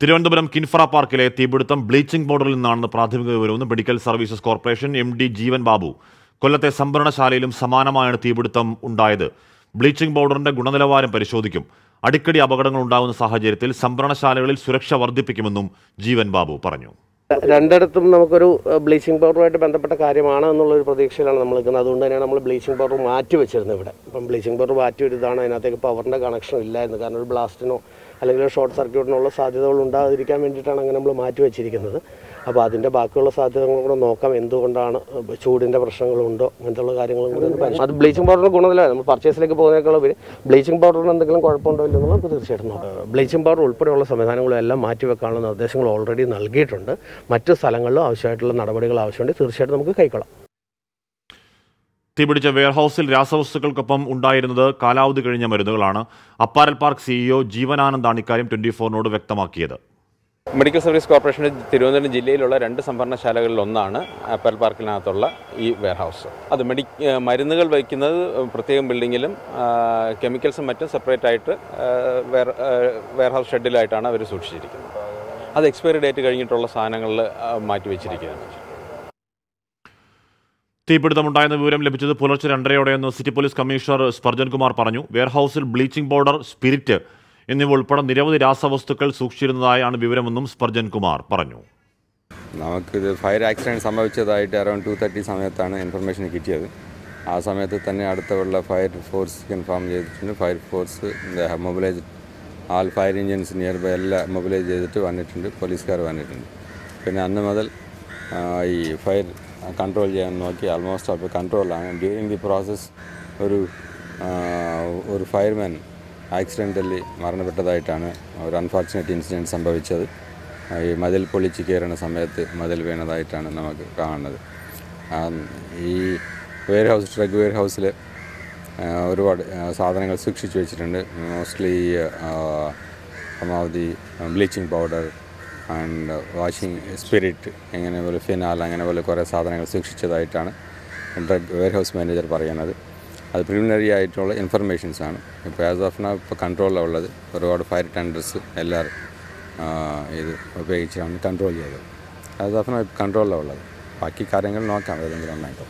തിരുവനന്തപുരം കിൻഫ്ര പാർക്കിലെ തീപിടുത്തം ബ്ലീച്ചിംഗ് പൗഡറിൽ നിന്നാണെന്ന് പ്രാഥമിക വിവരമെന്ന് medical services corporation M D Jeevan Babu. കൊല്ലത്തെ സംഭരണശാലയിലും സമാനമായാണ് തീപിടുത്തം ഉണ്ടായത്. ബ്ലീച്ചിംഗ് പൗഡറിന്റെ ഗുണനിലവാരം പരിശോധിക്കും. അടിക്കടി അപകടങ്ങൾ ഉണ്ടാകുന്ന സാഹചര്യത്തിൽ സംഭരണശാലകളിൽ സുരക്ഷ വർദ്ധിപ്പിക്കുമെന്നും ജീവൻ ബാബു പറഞ്ഞു. രണ്ടിടത്തും നമുക്കൊരു ബ്ലീച്ചിങ് പൗഡറുമായിട്ട് ബന്ധപ്പെട്ട കാര്യമാണ് എന്നുള്ളൊരു പ്രതീക്ഷയിലാണ് നമ്മൾ നിൽക്കുന്നത്. അതുകൊണ്ട് തന്നെയാണ് നമ്മൾ ബ്ലീച്ചിങ് പൗഡർ മാറ്റി വെച്ചിരുന്നത് ഇവിടെ. ഇപ്പം ബ്ലീച്ചിങ് പൗഡർ മാറ്റി വരുന്നതാണ് അതിനകത്തേക്ക് പവറിന്റെ കണക്ഷൻ ഇല്ലായിരുന്നു കാരണം ഒരു ബ്ലാസ്റ്റിനോ അല്ലെങ്കിൽ ഒരു ഷോർട്ട് സർക്യൂട്ടിനുള്ള സാധ്യതകൾ ഉണ്ടാകാതിരിക്കാൻ വേണ്ടിയിട്ടാണ് അങ്ങനെ നമ്മൾ മാറ്റി വെച്ചിരിക്കുന്നത്. അപ്പോൾ അതിന്റെ ബാക്കിയുള്ള സാധ്യതകളും കൂടെ നോക്കാം എന്തുകൊണ്ടാണ് ചൂടിന്റെ പ്രശ്നങ്ങളുണ്ടോ അങ്ങനത്തെയുള്ള കാര്യങ്ങളും കൂടെ അത് ബ്ലീച്ചിങ് പൗഡറിന് ഗുണമില്ല നമ്മൾ പർച്ചേസിലേക്ക് പോകുന്നതിനേക്കാൾ ഉപരി ബ്ലീച്ചിങ് പൗഡറിന് എന്തെങ്കിലും കുഴപ്പമുണ്ടോ ഇല്ലെന്നുള്ളത് നമുക്ക് തീർച്ചയായിട്ടും നോക്കാം. ബ്ലീച്ചിങ് പൗഡർ ഉൾപ്പെടെയുള്ള സംവിധാനങ്ങളും എല്ലാം മാറ്റിവെക്കാനുള്ള നിർദ്ദേശങ്ങൾ ഓൾറെഡി നൽകിയിട്ടുണ്ട്. മറ്റ് സ്ഥലങ്ങളിലും ആവശ്യമായിട്ടുള്ള നടപടികൾ ആവശ്യമുണ്ട് തീർച്ചയായിട്ടും നമുക്ക് കൈക്കൊള്ളാം. തീപിടിച്ച വെയർഹൌസിൽ രാസവസ്തുക്കൾക്കൊപ്പം ഉണ്ടായിരുന്നത് കാലാവധി കഴിഞ്ഞ മരുന്നുകളാണ്. അപ്പാരൽ പാർക്ക് സിഇഒ ജീവനാനന്ദാണ് ഇക്കാര്യം ട്വന്റി ഫോറിനോട് വ്യക്തമാക്കിയത്. മെഡിക്കൽ സർവീസ് കോർപ്പറേഷന്റെ തിരുവനന്തപുരം ജില്ലയിലുള്ള രണ്ട് സംഭരണശാലകളിൽ ഒന്നാണ് അപ്പാരൽ പാർക്കിനകത്തുള്ള ഈ വെയർഹൗസ്. അത് മെഡി മരുന്നുകൾ വയ്ക്കുന്നത് പ്രത്യേകം ബിൽഡിങ്ങിലും കെമിക്കൽസും മറ്റും സെപ്പറേറ്റ് ആയിട്ട് വെയർ വെയർഹൌസ് വെയർഹൗസ് ഷെഡിലായിട്ടാണ് അവർ സൂക്ഷിച്ചിരിക്കുന്നത്. അത് എക്സ്പയറി ഡേറ്റ് കഴിഞ്ഞിട്ടുള്ള സാധനങ്ങളിൽ മാറ്റി വെച്ചിരിക്കുകയാണ്. തീപിടുത്തമുണ്ടായെന്ന വിവരം ലഭിച്ചത് പുലർച്ചെ രണ്ടരയോടെയെന്ന് city police commissioner Spurgeon Kumar പറഞ്ഞു. വെയർഹൌസിൽ ബ്ലീച്ചിംഗ് പൗഡർ സ്പിരിറ്റ് എന്നിവ ഉൾപ്പെടെ നിരവധി രാസവസ്തുക്കൾ സൂക്ഷിച്ചിരുന്നതായാണ് വിവരമെന്നും സ്പർജൻ കുമാർ പറഞ്ഞു. നമുക്ക് ഫയർ ആക്സിഡന്റ് സംഭവിച്ചതായിട്ട് അറൌണ്ട് ടു തേർട്ടി സമയത്താണ് ഇൻഫർമേഷൻ കിട്ടിയത്. ആ സമയത്ത് തന്നെ അടുത്തുള്ള ഫയർ ഫോഴ്സ് ഇൻഫോം ചെയ്തിട്ടുണ്ട്. Fire force mobilise all fire engines near by എല്ലാം മൊബിലൈസ് ചെയ്തിട്ട് വന്നിട്ടുണ്ട് പോലീസുകാർ വന്നിട്ടുണ്ട്. പിന്നെ അന്ന് മുതൽ ഈ ഫയർ കൺട്രോൾ ചെയ്യാൻ നോക്കി ആൾമോസ്റ്റ് അപ്പോൾ കൺട്രോളാണ് ഡ്യൂറിങ് ദി പ്രോസസ് ഒരു ഒരു ഫയർമാൻ ആക്സിഡന്റലി മരണപ്പെട്ടതായിട്ടാണ് ഒരു അൺഫോർച്ചുനേറ്റ് ഇൻസിഡന്റ് സംഭവിച്ചത്. ഈ മതിൽ പൊളിച്ച് കയറുന്ന സമയത്ത് മതിൽ വീണതായിട്ടാണ് നമുക്ക് കാണുന്നത്. ഈ വെയർ ഹൗസ് ഡ്രഗ് വെയർ ഹൗസിൽ ഒരുപാട് സാധനങ്ങൾ സൂക്ഷിച്ചു വെച്ചിട്ടുണ്ട്. മോസ്റ്റ്ലി പരമാവധി bleaching powder and washing spirit അങ്ങനെ പോലെ ഫിനാൽ അങ്ങനെ പോലെ കുറേ സാധനങ്ങൾ സൂക്ഷിച്ചതായിട്ടാണ് ഡ്രഗ് വെയർ ഹൗസ് മാനേജർ പറയുന്നത്. അത് പ്രിലിമിനറി ആയിട്ടുള്ള ഇൻഫർമേഷൻസ് ആണ്. ഇപ്പോൾ ആസ് ഓഫ് നൗ ഇപ്പോൾ കൺട്രോളിലാണ് ഉള്ളത്. ഒരുപാട് ഫയർ ടെൻഡേഴ്സ് എല്ലാവരും ഇത് ഉപയോഗിച്ചാണ് കൺട്രോൾ ചെയ്തത്. ആസ് ഓഫ് നൗ ഇപ്പോൾ കൺട്രോളിലാണ് ഉള്ളത്. ബാക്കി കാര്യങ്ങൾ നോക്കാം. ഏതെങ്കിലും ഒന്നായിട്ടോ.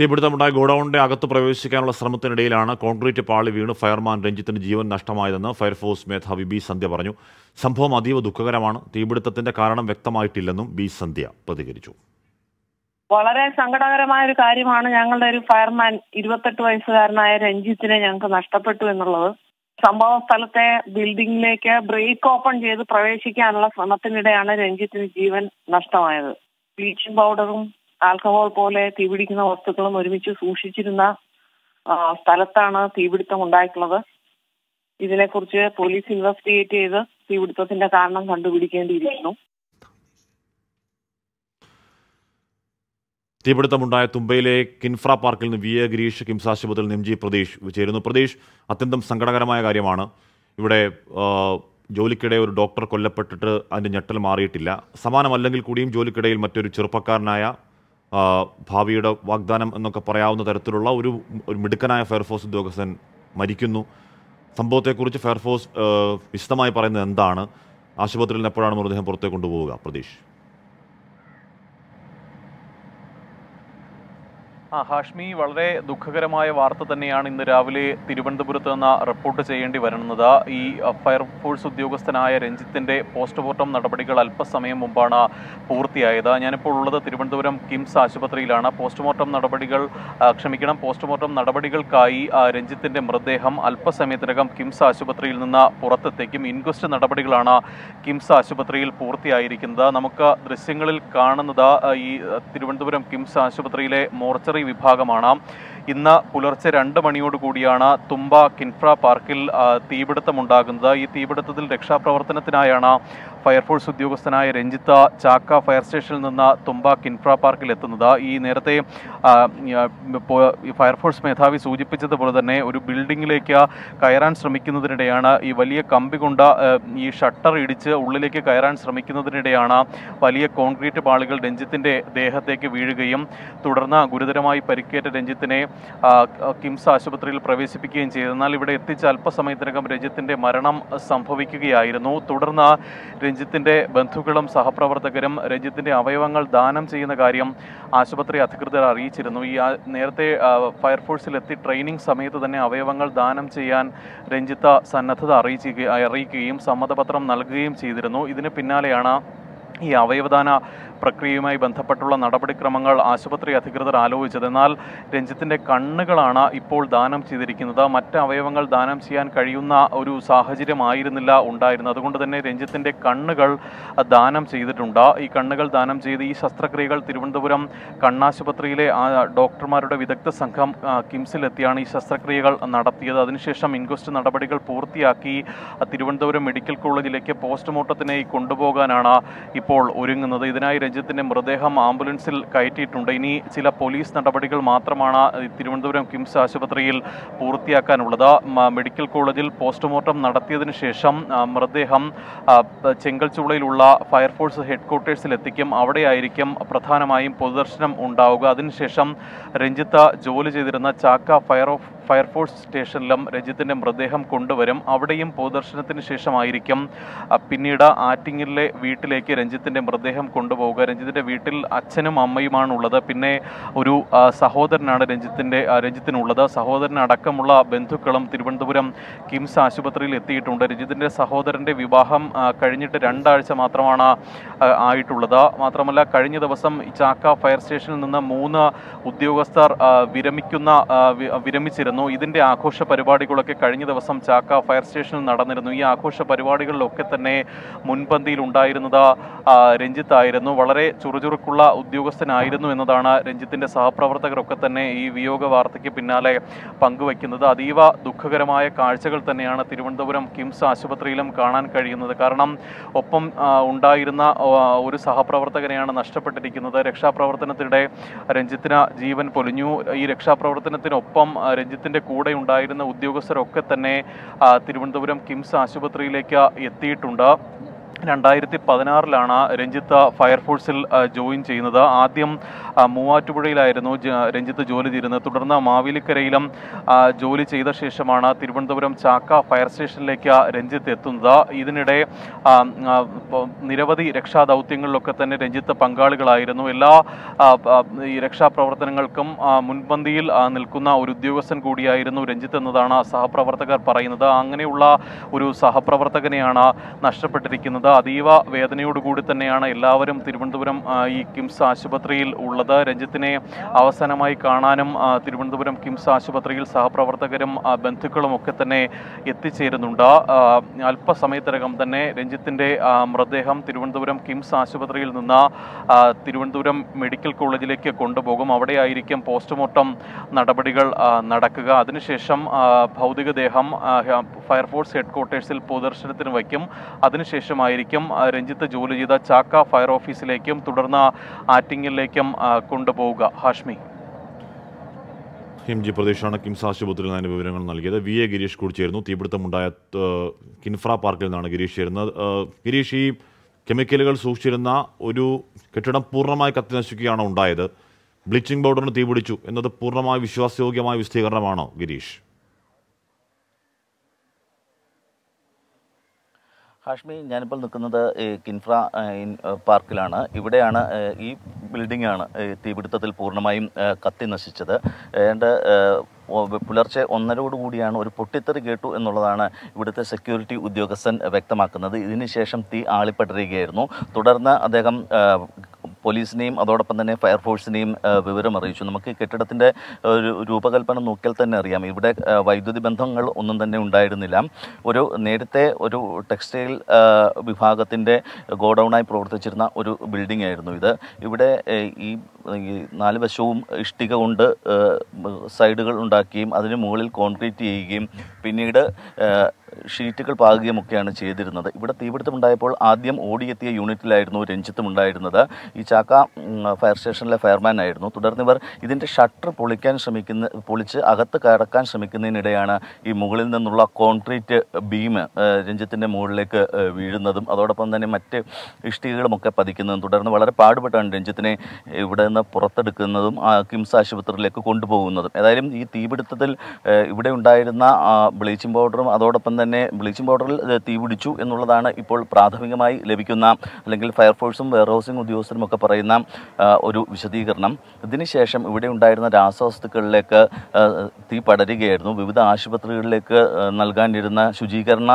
തീപിടുത്തമുണ്ടായ ഗോഡൌണിന്റെ അകത്ത് പ്രവേശിക്കാനുള്ള ശ്രമത്തിനിടയിലാണ് കോൺക്രീറ്റ് പാളി വീണ് ഫയർമാൻ രഞ്ജിത്തിന് ജീവൻ നഷ്ടമായതെന്ന് ഫയർഫോഴ്സ് മേധാവി ബി സന്ധ്യ പറഞ്ഞു. സംഭവം അതീവ ദുഃഖകരമാണ്. തീപിടുത്തത്തിന്റെ കാരണം വ്യക്തമായിട്ടില്ലെന്നും ബി സന്ധ്യ പ്രതികരിച്ചു. വളരെ സങ്കടകരമായ ഒരു കാര്യമാണ് ഞങ്ങളുടെ ഒരു ഫയർമാൻ ഇരുപത്തെട്ട് വയസ്സുകാരനായ രഞ്ജിത്തിനെ ഞങ്ങൾക്ക് നഷ്ടപ്പെട്ടു എന്നുള്ളത്. സംഭവ സ്ഥലത്തെ ബിൽഡിംഗിലേക്ക് ബ്രേക്ക് ഓപ്പൺ ചെയ്ത് പ്രവേശിക്കാനുള്ള ശ്രമത്തിനിടെയാണ് രഞ്ജിത്തിന് ജീവൻ നഷ്ടമായത്. ബ്ലീച്ചിങ് പൗഡറും ആൽക്കഹോൾ പോലെ തീപിടിക്കുന്ന വസ്തുക്കളും ഒരുമിച്ച് സൂക്ഷിച്ചിരുന്ന സ്ഥലത്താണ് തീപിടുത്തം ഉണ്ടായിട്ടുള്ളത്. ഇതിനെക്കുറിച്ച് പോലീസ് ഇൻവെസ്റ്റിഗേറ്റ് ചെയ്ത് തീപിടുത്തത്തിന്റെ കാരണം കണ്ടുപിടിക്കേണ്ടിയിരിക്കുന്നു. തീപിടുത്തമുണ്ടായ തുമ്പയിലെ കിൻഫ്ര പാർക്കിൽ നിന്ന് വി എ ഗിരീഷ് കിംസ് നിന്ന് എം ജി പ്രതീഷ് ചേരുന്നു. പ്രതീഷ് അത്യന്തം സങ്കടകരമായ കാര്യമാണ്. ഇവിടെ ജോലിക്കിടെ ഒരു ഡോക്ടർ കൊല്ലപ്പെട്ടിട്ട് അതിന്റെ ഞെട്ടൽ മാറിയിട്ടില്ല. സമാനമല്ലെങ്കിൽ കൂടിയും ജോലിക്കിടയിൽ മറ്റൊരു ചെറുപ്പക്കാരനായ ഭാവിയുടെ വാഗ്ദാനം എന്നൊക്കെ പറയാവുന്ന തരത്തിലുള്ള ഒരു ഒരു മിടുക്കനായ ഫയർഫോഴ്സ് ഉദ്യോഗസ്ഥൻ മരിക്കുന്നു. സംഭവത്തെക്കുറിച്ച് ഫയർഫോഴ്സ് വിശദമായി പറയുന്നത് എന്താണ്? ആശുപത്രിയിൽ നിന്ന് എപ്പോഴാണ് മൃതദേഹം പുറത്തേക്ക് കൊണ്ടുപോവുക? പ്രതീഷ്. ആ ഹാഷ്മി വളരെ ദുഃഖകരമായ വാർത്ത തന്നെയാണ് ഇന്ന് രാവിലെ തിരുവനന്തപുരത്ത് നിന്ന് റിപ്പോർട്ട് ചെയ്യേണ്ടി വരുന്നത്. ഈ ഫയർഫോഴ്സ് ഉദ്യോഗസ്ഥനായ രഞ്ജിത്തിന്റെ പോസ്റ്റ്മോർട്ടം നടപടികൾ അല്പസമയം മുമ്പാണ് പൂർത്തിയായത്. ഞാനിപ്പോൾ ഉള്ളത് തിരുവനന്തപുരം കിംസ് ആശുപത്രിയിലാണ്. പോസ്റ്റ്മോർട്ടം നടപടികൾ ക്ഷമിക്കണം പോസ്റ്റ്മോർട്ടം നടപടികൾക്കായി രഞ്ജിത്തിന്റെ മൃതദേഹം അല്പസമയത്തിനകം കിംസ് ആശുപത്രിയിൽ നിന്ന് പുറത്തെത്തിക്കും. ഇൻക്വസ്റ്റ് നടപടികളാണ് കിംസ് ആശുപത്രിയിൽ പൂർത്തിയായിരിക്കുന്നത്. നമുക്ക് ദൃശ്യങ്ങളിൽ കാണുന്നത് ഈ തിരുവനന്തപുരം കിംസ് ആശുപത്രിയിലെ മോർച്ചറി விભાகமானாம் ഇന്ന് പുലർച്ചെ രണ്ട് മണിയോടുകൂടിയാണ് തുമ്പ കിൻഫ്ര പാർക്കിൽ തീപിടുത്തം തീപിടുത്തമുണ്ടാകുന്നത്. ഈ തീപിടുത്തത്തിൽ രക്ഷാപ്രവർത്തനത്തിനായാണ് ഫയർഫോഴ്സ് ഉദ്യോഗസ്ഥനായ രഞ്ജിത്ത് ചാക്ക ഫയർ സ്റ്റേഷനിൽ നിന്ന് തുമ്പ കിൻഫ്ര പാർക്കിൽ എത്തുന്നത്. ഈ നേരത്തെ ഫയർഫോഴ്സ് മേധാവി സൂചിപ്പിച്ചതുപോലെ തന്നെ ഒരു ബിൽഡിങ്ങിലേക്ക് കയറാൻ ശ്രമിക്കുന്നതിനിടെയാണ് ഈ വലിയ കമ്പി കൊണ്ട് ഈ ഷട്ടർ ഇടിച്ച് ഉള്ളിലേക്ക് കയറാൻ ശ്രമിക്കുന്നതിനിടെയാണ് വലിയ കോൺക്രീറ്റ് പാളികൾ രഞ്ജിത്തിന്റെ ദേഹത്തേക്ക് വീഴുകയും തുടർന്ന് ഗുരുതരമായി പരിക്കേറ്റ രഞ്ജിത്തിനെ കിംസ് ആശുപത്രിയിൽ പ്രവേശിപ്പിക്കുകയും ചെയ്തു. എന്നാൽ ഇവിടെ എത്തിച്ച അല്പസമയത്തിനകം രഞ്ജിത്തിന്റെ മരണം സംഭവിക്കുകയായിരുന്നു. തുടർന്ന് രഞ്ജിത്തിന്റെ ബന്ധുക്കളും സഹപ്രവർത്തകരും രഞ്ജിത്തിന്റെ അവയവങ്ങൾ ദാനം ചെയ്യുന്ന കാര്യം ആശുപത്രി അധികൃതർ അറിയിച്ചിരുന്നു. ഈ നേരത്തെ ഫയർഫോഴ്സിലെത്തി ട്രെയിനിങ് സമയത്ത് തന്നെ അവയവങ്ങൾ ദാനം ചെയ്യാൻ രഞ്ജിത്ത് സന്നദ്ധത അറിയിക്കുക അറിയിക്കുകയും സമ്മതപത്രം നൽകുകയും ചെയ്തിരുന്നു. ഇതിന് പിന്നാലെയാണ് ഈ അവയവദാന പ്രക്രിയയുമായി ബന്ധപ്പെട്ടുള്ള നടപടിക്രമങ്ങൾ ആശുപത്രി അധികൃതർ ആലോചിച്ചത് എന്നാൽ രഞ്ജിത്തിന്റെ കണ്ണുകളാണ് ഇപ്പോൾ ദാനം ചെയ്തിരിക്കുന്നത്. മറ്റ് അവയവങ്ങൾ ദാനം ചെയ്യാൻ കഴിയുന്ന ഒരു സാഹചര്യമായിരുന്നില്ല ഉണ്ടായിരുന്നത്. അതുകൊണ്ട് തന്നെ രഞ്ജിത്തിന്റെ കണ്ണുകൾ ദാനം ചെയ്തിട്ടുണ്ട്. ഈ കണ്ണുകൾ ദാനം ചെയ്ത് ഈ ശസ്ത്രക്രിയകൾ തിരുവനന്തപുരം കണ്ണാശുപത്രിയിലെ ഡോക്ടർമാരുടെ വിദഗ്ധ സംഘം കിംസിലെത്തിയാണ് ഈ ശസ്ത്രക്രിയകൾ നടത്തിയത്. അതിനുശേഷം ഇൻക്വസ്റ്റ് നടപടികൾ പൂർത്തിയാക്കി തിരുവനന്തപുരം മെഡിക്കൽ കോളേജിലേക്ക് പോസ്റ്റ്മോർട്ടത്തിനായി കൊണ്ടുപോകാനാണ് ഇപ്പോൾ ഒരുങ്ങുന്നത്. ഇതിനായി രഞ്ജിത്തിന്റെ മൃതദേഹം ആംബുലൻസിൽ കയറ്റിയിട്ടുണ്ട്. ഇനി ചില പോലീസ് നടപടികൾ മാത്രമാണ് തിരുവനന്തപുരം കിംസ് ആശുപത്രിയിൽ പൂർത്തിയാക്കാനുള്ളത്. മെഡിക്കൽ കോളേജിൽ പോസ്റ്റ്മോർട്ടം നടത്തിയതിനു ശേഷം മൃതദേഹം ചെങ്കൽച്ചുളയിലുള്ള ഫയർഫോഴ്സ് ഹെഡ്ക്വാർട്ടേഴ്സിൽ എത്തിക്കും അവിടെയായിരിക്കും പ്രധാനമായും പൊതുദർശനം ഉണ്ടാവുക. അതിനുശേഷം രഞ്ജിത്ത് ജോലി ചെയ്തിരുന്ന ചാക്ക ഫയർ ഓഫ് ഫയർഫോഴ്സ് സ്റ്റേഷനിലും രജിത്തിന്റെ മൃതദേഹം കൊണ്ടുവരും. അവിടെയും പൊതുദർശനത്തിന് ശേഷമായിരിക്കും. പിന്നീട് ആറ്റിങ്ങലിലെ വീട്ടിലേക്ക് രഞ്ജിത്തിന്റെ മൃതദേഹം കൊണ്ടുപോവുക. രഞ്ജിത്തിന്റെ വീട്ടിൽ അച്ഛനും അമ്മയുമാണ് ഉള്ളത് പിന്നെ ഒരു സഹോദരനാണ് രഞ്ജിത്തിന്റെ രഞ്ജിത്തിനുള്ളത്. സഹോദരനടക്കമുള്ള ബന്ധുക്കളും തിരുവനന്തപുരം കിംസ് ആശുപത്രിയിൽ എത്തിയിട്ടുണ്ട്. രഞ്ജിത്തിന്റെ സഹോദരന്റെ വിവാഹം കഴിഞ്ഞിട്ട് രണ്ടാഴ്ച മാത്രമാണ് ആയിട്ടുള്ളത്. മാത്രമല്ല കഴിഞ്ഞ ദിവസം ചാക്ക ഫയർ സ്റ്റേഷനിൽ നിന്ന് മൂന്ന് ഉദ്യോഗസ്ഥർ വിരമിക്കുന്ന ആ, വി- ഇതിന്റെ ആഘോഷ പരിപാടികളൊക്കെ കഴിഞ്ഞ ദിവസം ചാക്ക ഫയർ സ്റ്റേഷനിൽ നടന്നിരുന്നു. ഈ ആഘോഷ പരിപാടികളിലൊക്കെ തന്നെ മുൻപന്തിയിൽ ഉണ്ടായിരുന്നത് രഞ്ജിത്തായിരുന്നു വളരെ ചുറുചുറുക്കുള്ള ഉദ്യോഗസ്ഥനായിരുന്നു എന്നതാണ് രഞ്ജിത്തിന്റെ സഹപ്രവർത്തകരൊക്കെ തന്നെ ഈ വിയോഗ വാർത്തയ്ക്ക് പിന്നാലെ പങ്കുവയ്ക്കുന്നത്. അതീവ ദുഃഖകരമായ കാഴ്ചകൾ തന്നെയാണ് തിരുവനന്തപുരം കിംസ് ആശുപത്രിയിലും കാണാൻ കഴിയുന്നത്. കാരണം ഒപ്പം ഉണ്ടായിരുന്ന ഒരു സഹപ്രവർത്തകനെയാണ് നഷ്ടപ്പെട്ടിരിക്കുന്നത്. രക്ഷാപ്രവർത്തനത്തിനിടെ രഞ്ജിത്തിന് ജീവൻ പൊലിഞ്ഞു. ഈ രക്ഷാപ്രവർത്തനത്തിനൊപ്പം ആ, രഞ്ജിത്തിന്റെ കൂടെ ഉണ്ടായിരുന്ന ഉദ്യോഗസ്ഥരൊക്കെ തന്നെ തിരുവനന്തപുരം കിംസ് ആശുപത്രിയിലേക്ക് എത്തിയിട്ടുണ്ട്. രണ്ടായിരത്തി പതിനാറിലാണ് രഞ്ജിത്ത് ഫയർഫോഴ്സിൽ ജോയിൻ ചെയ്യുന്നത്. ആദ്യം മൂവാറ്റുപുഴയിലായിരുന്നു രഞ്ജിത്ത് ജോലി ചെയ്തിരുന്നത്. തുടർന്ന് മാവേലിക്കരയിലും ജോലി ചെയ്ത ശേഷമാണ് തിരുവനന്തപുരം ചാക്ക ഫയർ സ്റ്റേഷനിലേക്ക് രഞ്ജിത്ത് എത്തുന്നത്. ഇതിനിടെ നിരവധി രക്ഷാദൗത്യങ്ങളിലൊക്കെ തന്നെ രഞ്ജിത്ത് പങ്കാളികളായിരുന്നു. എല്ലാ ഈ രക്ഷാപ്രവർത്തനങ്ങൾക്കും മുൻപന്തിയിൽ നിൽക്കുന്ന ഒരു ഉദ്യോഗസ്ഥൻ കൂടിയായിരുന്നു രഞ്ജിത്ത് എന്നതാണ് സഹപ്രവർത്തകർ പറയുന്നത്. അങ്ങനെയുള്ള ഒരു സഹപ്രവർത്തകനെയാണ് നഷ്ടപ്പെട്ടിരിക്കുന്നത്. അതീവ വേദനയോടുകൂടി തന്നെയാണ് എല്ലാവരും തിരുവനന്തപുരം ഈ കിംസ് ആശുപത്രിയിൽ ഉള്ളത്. രഞ്ജിത്തിനെ അവസാനമായി കാണാനും തിരുവനന്തപുരം കിംസ് ആശുപത്രിയിൽ സഹപ്രവർത്തകരും ബന്ധുക്കളും ഒക്കെ തന്നെ എത്തിച്ചേരുന്നുണ്ട്. അല്പസമയത്തിനകം തന്നെ രഞ്ജിത്തിന്റെ മൃതദേഹം തിരുവനന്തപുരം കിംസ് ആശുപത്രിയിൽ നിന്ന് തിരുവനന്തപുരം മെഡിക്കൽ കോളേജിലേക്ക് കൊണ്ടുപോകും. അവിടെയായിരിക്കും പോസ്റ്റ്മോർട്ടം നടപടികൾ നടക്കുക. അതിനുശേഷം ഭൗതികദേഹം ഫയർഫോഴ്സ് ഹെഡ് ക്വാർട്ടേഴ്സിൽ പൊതുദർശനത്തിന് വയ്ക്കും. അതിനുശേഷമായിരിക്കും ആ, രഞ്ജിത്ത് ജോലി ചെയ്ത ചാക്ക ഫയർ ഓഫീസിലേക്കും തുടർന്ന് ആറ്റിങ്ങിലേക്കും കൊണ്ടുപോവുക. ഹാഷ്മി. എം ജി പ്രദേശാണ് കിംസ് ആശുപത്രിയിൽ നിന്നാണ് വിവരങ്ങൾ നൽകിയത്. വി എ ഗിരീഷ് കൂടി ചേരുന്നു. തീപിടുത്തമുണ്ടായ കിൻഫ്ര പാർക്കിൽ നിന്നാണ് ഗിരീഷ് ചേരുന്നത്. ഗിരീഷ് ഈ കെമിക്കലുകൾ സൂക്ഷിച്ചിരുന്ന ഒരു കെട്ടിടം പൂർണമായി കത്തി നശിക്കുകയാണോ ഉണ്ടായത്. ബ്ലീച്ചിങ് പൗഡറിന് തീപിടിച്ചു എന്നത് പൂർണമായി വിശ്വാസയോഗ്യമായ വിശദീകരണമാണോ ഗിരീഷ്? ഹാഷ്മി ഞാനിപ്പോൾ നിൽക്കുന്നത് കിൻഫ്ര പാർക്കിലാണ്. ഇവിടെയാണ് ഈ ബിൽഡിംഗാണ് ആണ് തീപിടുത്തത്തിൽ പൂർണമായും കത്തി നശിച്ചത്. ഒ- പുലർച്ചെ ഒന്നരോടുകൂടിയാണ് ഒരു പൊട്ടിത്തെറി കേട്ടു എന്നുള്ളതാണ് ഇവിടുത്തെ സെക്യൂരിറ്റി ഉദ്യോഗസ്ഥൻ വ്യക്തമാക്കുന്നത്. ഇതിനുശേഷം തീ ആളിപ്പടരുകയായിരുന്നു. തുടർന്ന് അദ്ദേഹം പോലീസിനെയും അതോടൊപ്പം തന്നെ ഫയർഫോഴ്സിനെയും വിവരം അറിയിച്ചു. നമുക്ക് കെട്ടിടത്തിന്റെ ഒരു രൂപകൽപ്പന നോക്കിയാൽ തന്നെ അറിയാം. ഇവിടെ വൈദ്യുതി ബന്ധങ്ങൾ ഒന്നും തന്നെ ഉണ്ടായിരുന്നില്ല. ഒരു നേരത്തെ ഒരു ടെക്സ്റ്റൈൽ വിഭാഗത്തിന്റെ ഗോഡൗണായി പ്രവർത്തിച്ചിരുന്ന ഒരു ബിൽഡിംഗ് ആയിരുന്നു ഇത്. ഇവിടെ ഈ ഈ നാല് വശവും ഇഷ്ടിക കൊണ്ട് സൈഡുകൾ ഉണ്ടാക്കുകയും അതിന് മുകളിൽ കോൺക്രീറ്റ് ചെയ്യുകയും പിന്നീട് ഷീറ്റുകൾ പാകുകയും ഒക്കെയാണ് ചെയ്തിരുന്നത്. ഇവിടെ തീപിടുത്തം ഉണ്ടായപ്പോൾ ആദ്യം ഓടിയെത്തിയ യൂണിറ്റിലായിരുന്നു രഞ്ജിത്തും ഉണ്ടായിരുന്നത്. ഈ ചാക്ക ഫയർ സ്റ്റേഷനിലെ ഫയർമാൻ ആയിരുന്നു. തുടർന്ന് ഇവർ ഇതിന്റെ ഷട്ടർ പൊളിക്കാൻ ശ്രമിക്കുന്ന പൊളിച്ച് അകത്ത് കടക്കാൻ ശ്രമിക്കുന്നതിനിടെയാണ് ഈ മുകളിൽ നിന്നുള്ള കോൺക്രീറ്റ് ബീം രഞ്ജിത്തിന്റെ മുകളിലേക്ക് വീഴുന്നതും അതോടൊപ്പം തന്നെ മറ്റ് ഇഷ്ടികകളുമൊക്കെ പതിക്കുന്നതും. തുടർന്ന് വളരെ പാടുപെട്ടാണ് രഞ്ജിത്തിനെ ഇവിടെ നിന്ന് പുറത്തെടുക്കുന്നതും കിംസ് ആശുപത്രിയിലേക്ക് കൊണ്ടുപോകുന്നതും. ഏതായാലും ഈ തീപിടുത്തത്തിൽ ഇവിടെ ഉണ്ടായിരുന്ന ബ്ലീച്ചിങ് പൗഡറും അതോടൊപ്പം തന്നെ ബ്ലീച്ചിങ് പൗഡറിൽ തീപിടിച്ചു എന്നുള്ളതാണ് ഇപ്പോൾ പ്രാഥമികമായി ലഭിക്കുന്ന അല്ലെങ്കിൽ ഫയർഫോഴ്സും വെയർഹൗസിംഗ് ഉദ്യോഗസ്ഥരും ഒക്കെ പറയുന്ന ഒരു വിശദീകരണം. ഇതിനുശേഷം ഇവിടെ ഉണ്ടായിരുന്ന രാസവസ്തുക്കളിലേക്ക് തീ പടരുകയായിരുന്നു. വിവിധ ആശുപത്രികളിലേക്ക് നൽകാനിരുന്ന ശുചീകരണ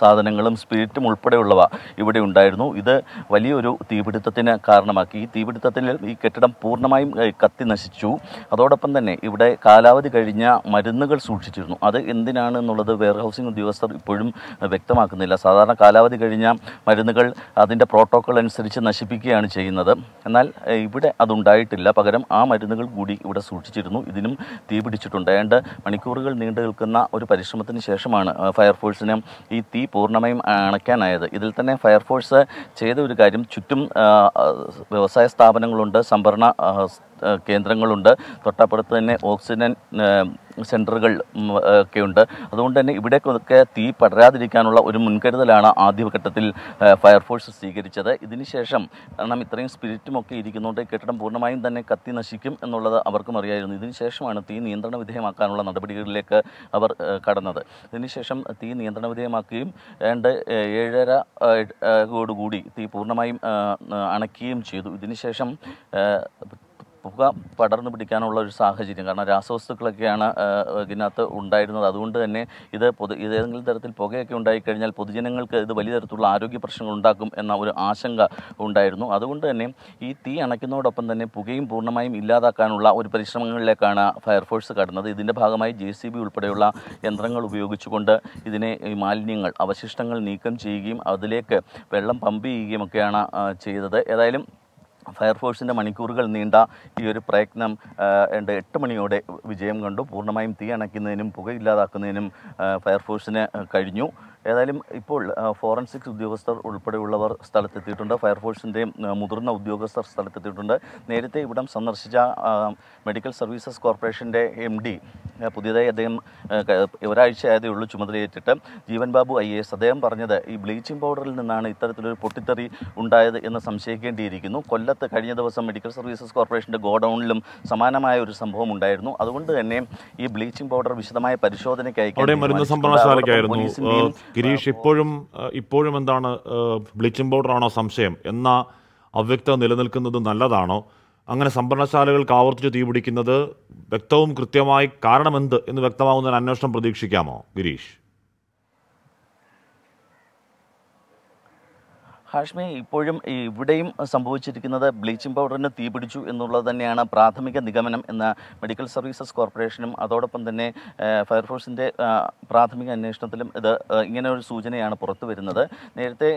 സാധനങ്ങളും സ്പിരിറ്റും ഉൾപ്പെടെയുള്ളവ ഇവിടെ ഉണ്ടായിരുന്നു. ഇത് വലിയൊരു തീപിടുത്തത്തിന് കാരണമാക്കി. ഈ തീപിടുത്തത്തിൽ ഈ കെട്ടിടം പൂർണമായും ഏ, കത്തി നശിച്ചു. അതോടൊപ്പം തന്നെ ഇവിടെ കാലാവധി കഴിഞ്ഞ മരുന്നുകൾ സൂക്ഷിച്ചിരുന്നു. അത് എന്തിനാണ് എന്നുള്ളത് വെയർ ഹൗസിംഗ് ഉദ്യോഗസ്ഥർ ഇപ്പോഴും വ്യക്തമാക്കുന്നില്ല. സാധാരണ കാലാവധി കഴിഞ്ഞ മരുന്നുകൾ അതിന്റെ പ്രോട്ടോക്കോൾ അനുസരിച്ച് നശിപ്പിക്കുകയാണ് ചെയ്യുന്നത്. എന്നാൽ ഇവിടെ അതുണ്ടായിട്ടില്ല. പകരം ആ മരുന്നുകൾ കൂടി ഇവിടെ സൂക്ഷിച്ചിരുന്നു. ഇതിനും തീ പിടിച്ചിട്ടുണ്ട്. ഏതാണ്ട് മണിക്കൂറുകൾ നീണ്ടു നിൽക്കുന്ന ഒരു പരിശ്രമത്തിന് ശേഷമാണ് ഫയർഫോഴ്സിന് ഈ തീ പൂർണമായും അണയ്ക്കാനായത്. ഇതിൽ തന്നെ ഫയർഫോഴ്സ് ചെയ്ത ഒരു കാര്യം ചുറ്റും വ്യവസായ സ്ഥാപനങ്ങളുണ്ട്. സംഭരണ ആ, സ്- ആ, കേന്ദ്രങ്ങളുണ്ട്. തൊട്ടപ്പുറത്ത് തന്നെ ഓക്സിജൻ സെന്ററുകൾ ഒക്കെ ഉണ്ട് അതുകൊണ്ട് തന്നെ ഇവിടേക്കൊക്കെ തീ പടരാതിരിക്കാനുള്ള ഒരു മുൻകരുതലാണ് ആദ്യഘട്ടത്തിൽ ഫയർഫോഴ്സ് സ്വീകരിച്ചത് ഇതിനുശേഷം കാരണം ഇത്രയും സ്പിരിറ്റും ഒക്കെ ഇരിക്കുന്നതുകൊണ്ട് കെട്ടിടം പൂർണമായും തന്നെ കത്തി നശിക്കും എന്നുള്ളത് അവർക്കും അറിയായിരുന്നു ഇതിനുശേഷമാണ് തീ നിയന്ത്രണ വിധേയമാക്കാനുള്ള നടപടികളിലേക്ക് അവർ കടന്നത് ഇതിനുശേഷം തീ നിയന്ത്രണ വിധേയമാക്കുകയും രണ്ട് ഏഴര ആ, തീ പൂർണമായും അണയ്ക്കുകയും ചെയ്തു ഇതിനുശേഷം പുക പടർന്നു പിടിക്കാനുള്ള ഒരു സാഹചര്യം. കാരണം രാസവസ്തുക്കളൊക്കെയാണ് ഇതിനകത്ത് ഉണ്ടായിരുന്നത്. അതുകൊണ്ട് തന്നെ ഇത് പൊതു ഏതെങ്കിലും തരത്തിൽ പുകയൊക്കെ ഉണ്ടായിക്കഴിഞ്ഞാൽ പൊതുജനങ്ങൾക്ക് ഇത് വലിയ തരത്തിലുള്ള ആരോഗ്യ പ്രശ്നങ്ങൾ ഉണ്ടാക്കും എന്ന ഒരു ആശങ്ക ഉണ്ടായിരുന്നു. അതുകൊണ്ട് തന്നെ ഈ തീ അണയ്ക്കുന്നതോടൊപ്പം തന്നെ പുകയും പൂർണമായും ഇല്ലാതാക്കാനുള്ള ഒരു പരിശ്രമങ്ങളിലേക്കാണ് ഫയർഫോഴ്സ് കടന്നത്. ഇതിന്റെ ഭാഗമായി ജെ സി ബി ഉൾപ്പെടെയുള്ള യന്ത്രങ്ങൾ ഉപയോഗിച്ചുകൊണ്ട് ഇതിനെ ഈ മാലിന്യങ്ങൾ അവശിഷ്ടങ്ങൾ നീക്കം ചെയ്യുകയും അതിലേക്ക് വെള്ളം പമ്പ് ചെയ്യുകയും ഒക്കെയാണ് ചെയ്തത്. ഏതായാലും ഫയർഫോഴ്സിന്റെ മണിക്കൂറുകൾ നീണ്ട ഈ ഒരു പ്രയത്നം ഉണ്ട് എട്ട് മണിയോടെ വിജയം കണ്ടു. പൂർണമായും തീ അണയ്ക്കുന്നതിനും പുകയില്ലാതാക്കുന്നതിനും ഫയർഫോഴ്സിന് കഴിഞ്ഞു. ഏതായാലും ഇപ്പോൾ ഫോറൻസിക്സ് ഉദ്യോഗസ്ഥർ ഉൾപ്പെടെയുള്ളവർ സ്ഥലത്തെത്തിയിട്ടുണ്ട്. ഫയർഫോഴ്സിന്റെ ആ, മുതിർന്ന ഉദ്യോഗസ്ഥർ സ്ഥലത്തെത്തിയിട്ടുണ്ട്. നേരത്തെ ഇവിടം സന്ദർശിച്ച മെഡിക്കൽ സർവീസസ് കോർപ്പറേഷന്റെ എം ഡി പുതിയതായി അദ്ദേഹം ഒരാഴ്ച ആയതേ ഉള്ളൂ ചുമതലയേറ്റിട്ട്. ജീവൻ ബാബു ഐ എസ് അദ്ദേഹം പറഞ്ഞത് ഈ ബ്ലീച്ചിങ് പൗഡറിൽ നിന്നാണ് ഇത്തരത്തിലൊരു പൊട്ടിത്തെറി ഉണ്ടായത് എന്ന് സംശയിക്കേണ്ടിയിരിക്കുന്നു. കൊല്ലത്ത് കഴിഞ്ഞ ദിവസം മെഡിക്കൽ സർവീസസ് കോർപ്പറേഷന്റെ ഗോഡൗണിലും സമാനമായ ഒരു സംഭവം ഉണ്ടായിരുന്നു. അതുകൊണ്ട് തന്നെ ഈ ബ്ലീച്ചിങ് പൗഡർ വിശദമായ പരിശോധനയ്ക്കായി അയക്കാൻ ഗിരീഷ് ഇപ്പോഴും ഇപ്പോഴും എന്താണ് ബ്ലീച്ചിങ് പൗഡർ ആണോ സംശയം എന്ന അവ്യക്തത നിലനിൽക്കുന്നത് നല്ലതാണോ? അങ്ങനെ സംഭരണശാലകൾക്ക് ആവർത്തിച്ച് തീപിടിക്കുന്നത് വ്യക്തവും കൃത്യമായി കാരണമെന്ത് എന്ന് വ്യക്തമാവുന്ന ഒരു അന്വേഷണം പ്രതീക്ഷിക്കാമോ ഗിരീഷ്? ഹാഷ്മി ഇപ്പോഴും ഇവിടെയും സംഭവിച്ചിരിക്കുന്നത് ബ്ലീച്ചിങ് പൗഡറിന് തീപിടിച്ചു എന്നുള്ളത് തന്നെയാണ് പ്രാഥമിക നിഗമനം എന്ന മെഡിക്കൽ സർവീസസ് കോർപ്പറേഷനും അതോടൊപ്പം തന്നെ ഫയർഫോഴ്സിന്റെ പ്രാഥമിക അന്വേഷണത്തിലും ഇത് ഇങ്ങനെ ഒരു സൂചനയാണ് പുറത്തു വരുന്നത്. നേരത്തെ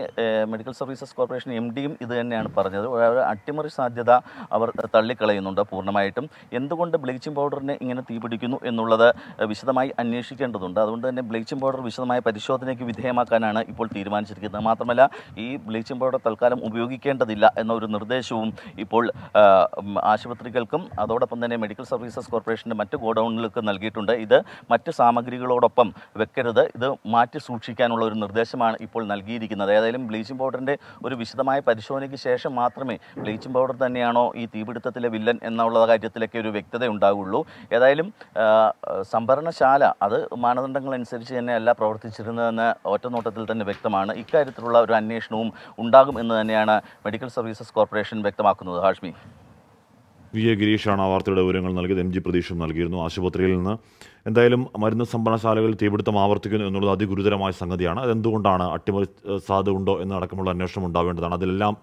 മെഡിക്കൽ സർവീസസ് കോർപ്പറേഷൻ എം ഡിയും ഇത് തന്നെയാണ് പറഞ്ഞത്. അട്ടിമറി സാധ്യത അവർ തള്ളിക്കളയുന്നുണ്ട് പൂർണമായിട്ടും. എന്തുകൊണ്ട് ബ്ലീച്ചിങ് പൗഡറിന് ഇങ്ങനെ തീപിടിക്കുന്നു എന്നുള്ളത് വിശദമായി അന്വേഷിക്കേണ്ടതുണ്ട്. അതുകൊണ്ട് തന്നെ ബ്ലീച്ചിങ് പൗഡർ വിശദമായ പരിശോധനയ്ക്ക് വിധേയമാക്കാനാണ് ഇപ്പോൾ തീരുമാനിച്ചിരിക്കുന്നത്. മാത്രമല്ല ഈ ബ്ലീച്ചിങ് പൗഡർ തൽക്കാലം ഉപയോഗിക്കേണ്ടതില്ല എന്ന ഒരു നിർദ്ദേശവും ഇപ്പോൾ ആശുപത്രികൾക്കും അതോടൊപ്പം തന്നെ മെഡിക്കൽ സർവീസസ് കോർപ്പറേഷന്റെ മറ്റ് ഗോഡൗണുകൾക്ക് നൽകിയിട്ടുണ്ട്. ഇത് മറ്റ് സാമഗ്രികളോടൊപ്പം വെക്കരുത്. ഇത് മാറ്റി സൂക്ഷിക്കാനുള്ള ഒരു നിർദ്ദേശമാണ് ഇപ്പോൾ നൽകിയിരിക്കുന്നത്. ഏതായാലും ബ്ലീച്ചിംഗ് പൗഡറിന്റെ ഒരു വിശദമായ പരിശോധനയ്ക്ക് ശേഷം മാത്രമേ ബ്ലീച്ചിംഗ് പൗഡർ തന്നെയാണോ ഈ തീപിടുത്തത്തിലെ വില്ലൻ എന്നുള്ള കാര്യത്തിലൊക്കെ ഒരു വ്യക്തത ഉണ്ടാവുള്ളൂ. ഏതായാലും സംഭരണശാല അത് മാനദണ്ഡങ്ങൾ അനുസരിച്ച് തന്നെയല്ല പ്രവർത്തിച്ചിരുന്നതെന്ന് ഒറ്റനോട്ടത്തിൽ തന്നെ വ്യക്തമാണ്. ഇക്കാര്യത്തിലുള്ള ഒരു അന്വേഷണവും ഉണ്ടാകും എന്ന് തന്നെയാണ് മെഡിക്കൽ സർവീസസ് കോർപ്പറേഷൻ വ്യക്തമാക്കുന്നത്. ഹാഷ്മി. വി എ ഗിരീഷാണ് ആ വാർത്തയുടെ വിവരങ്ങൾ നൽകിയത്. എം ജി പ്രതീഷും നൽകിയിരുന്നു. ആശുപത്രിയിൽ നിന്ന് എന്തായാലും മരുന്ന് സംഭരണശാലകളിൽ തീപിടുത്തം ആവർത്തിക്കുന്നു എന്നുള്ളത് അതിഗുരുതരമായ സംഗതിയാണ്. അതെന്തുകൊണ്ടാണ് അട്ടിമറി സാധ്യത ഉണ്ടോ എന്നടക്കമുള്ള അന്വേഷണം ഉണ്ടാവേണ്ടതാണ്. അതിലെല്ലാം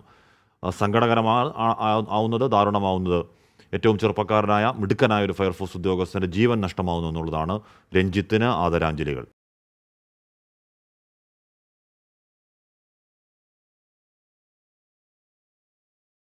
സങ്കടകരമാവുന്നത് ദാരുണമാവുന്നത് ഏറ്റവും ചെറുപ്പക്കാരനായ മിടുക്കനായ ഒരു ഫയർഫോഴ്സ് ഉദ്യോഗസ്ഥന്റെ ജീവൻ നഷ്ടമാവുന്നു എന്നുള്ളതാണ് രഞ്ജിത്തിന് ആദരാഞ്ജലികൾ.